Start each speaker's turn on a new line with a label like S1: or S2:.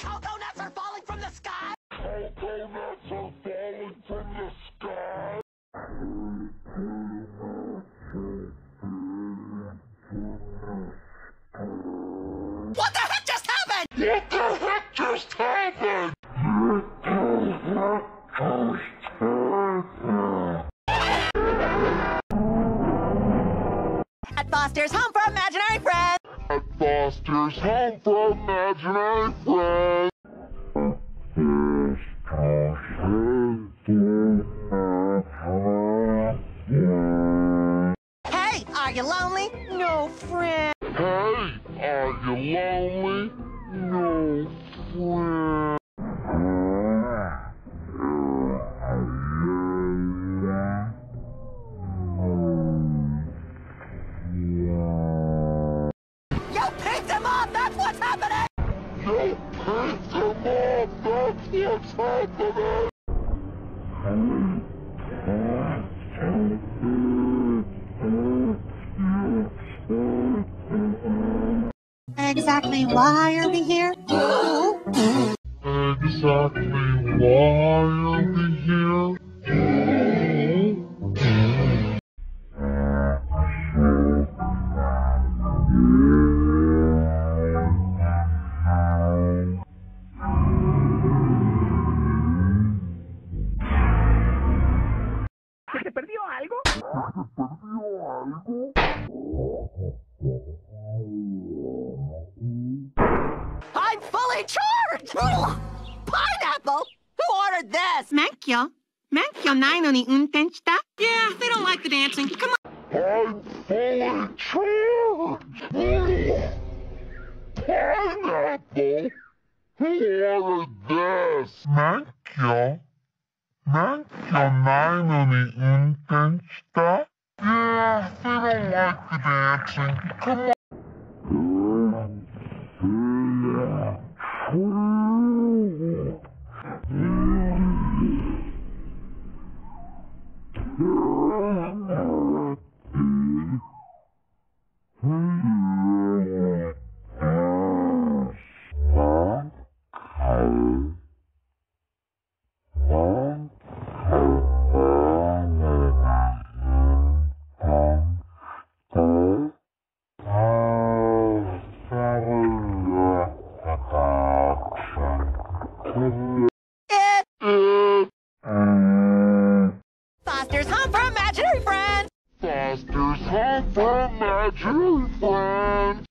S1: Coconuts are falling from the sky!
S2: Coconuts are falling from the sky.
S1: What the heck just happened?
S2: What the heck just happened?
S1: At Foster's Home for Imaginary Friends!
S2: Foster's Home for Imaginary Friends.
S1: Hey, are you lonely? No friend.
S2: Hey, are you lonely?
S1: Exactly why are we here?
S2: Exactly why ¿Se perdió algo?
S3: ¿Se perdió algo?
S1: I'm fully charged! Pineapple? Who ordered this?
S4: Mankyo. Mankyo nai no ni unten? Yeah, they don't like the dancing. Come on.
S2: I'm fully charged! Pineapple? Who ordered this? Mankyo? Don't like the dancing. Come on. Yeah. must be something magic when